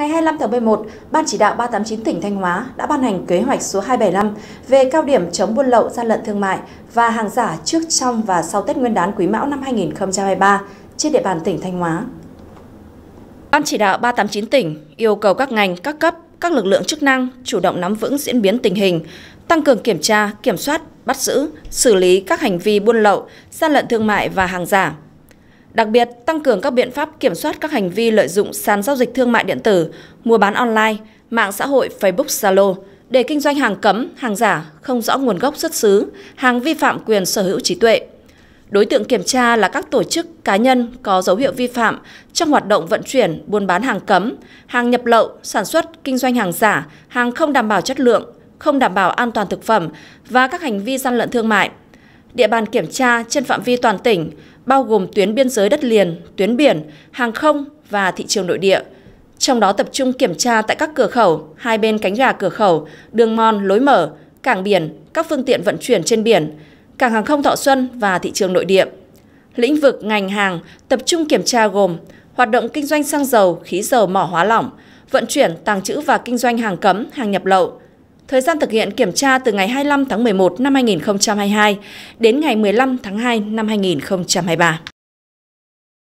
ngày 25 tháng 11, Ban chỉ đạo 389 tỉnh Thanh Hóa đã ban hành kế hoạch số 275 về cao điểm chống buôn lậu gian lận thương mại và hàng giả trước, trong và sau Tết Nguyên đán Quý Mão năm 2023 trên địa bàn tỉnh Thanh Hóa. Ban chỉ đạo 389 tỉnh yêu cầu các ngành, các cấp, các lực lượng chức năng chủ động nắm vững diễn biến tình hình, tăng cường kiểm tra, kiểm soát, bắt giữ, xử lý các hành vi buôn lậu, gian lận thương mại và hàng giả. Đặc biệt, tăng cường các biện pháp kiểm soát các hành vi lợi dụng sàn giao dịch thương mại điện tử, mua bán online, mạng xã hội Facebook Zalo để kinh doanh hàng cấm, hàng giả, không rõ nguồn gốc xuất xứ, hàng vi phạm quyền sở hữu trí tuệ. Đối tượng kiểm tra là các tổ chức cá nhân có dấu hiệu vi phạm trong hoạt động vận chuyển, buôn bán hàng cấm, hàng nhập lậu, sản xuất, kinh doanh hàng giả, hàng không đảm bảo chất lượng, không đảm bảo an toàn thực phẩm và các hành vi gian lận thương mại. Địa bàn kiểm tra trên phạm vi toàn tỉnh, bao gồm tuyến biên giới đất liền, tuyến biển, hàng không và thị trường nội địa. Trong đó tập trung kiểm tra tại các cửa khẩu, hai bên cánh gà cửa khẩu, đường mòn, lối mở, cảng biển, các phương tiện vận chuyển trên biển, cảng hàng không Thọ Xuân và thị trường nội địa. Lĩnh vực ngành hàng tập trung kiểm tra gồm hoạt động kinh doanh xăng dầu, khí dầu mỏ hóa lỏng, vận chuyển, tàng trữ và kinh doanh hàng cấm, hàng nhập lậu. Thời gian thực hiện kiểm tra từ ngày 25 tháng 11 năm 2022 đến ngày 15 tháng 2 năm 2023.